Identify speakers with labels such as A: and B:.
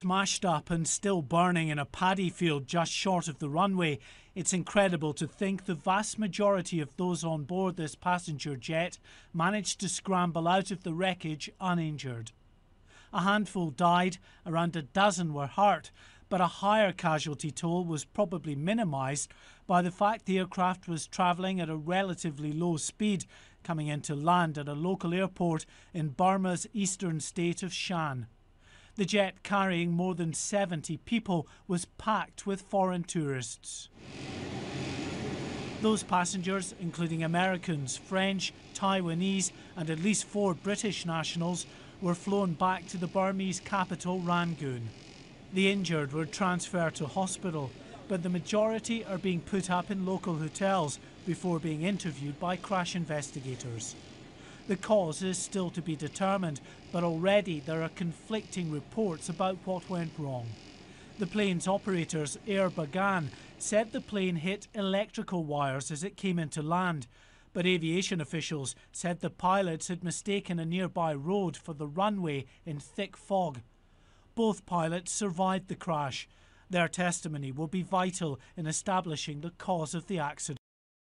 A: Smashed up and still burning in a paddy field just short of the runway, it's incredible to think the vast majority of those on board this passenger jet managed to scramble out of the wreckage uninjured. A handful died, around a dozen were hurt, but a higher casualty toll was probably minimised by the fact the aircraft was travelling at a relatively low speed, coming into land at a local airport in Burma's eastern state of Shan. The jet carrying more than 70 people was packed with foreign tourists. Those passengers, including Americans, French, Taiwanese, and at least four British nationals, were flown back to the Burmese capital, Rangoon. The injured were transferred to hospital, but the majority are being put up in local hotels before being interviewed by crash investigators. The cause is still to be determined, but already there are conflicting reports about what went wrong. The plane's operators, Air Bagan, said the plane hit electrical wires as it came into land, but aviation officials said the pilots had mistaken a nearby road for the runway in thick fog. Both pilots survived the crash. Their testimony will be vital in establishing the cause of the accident.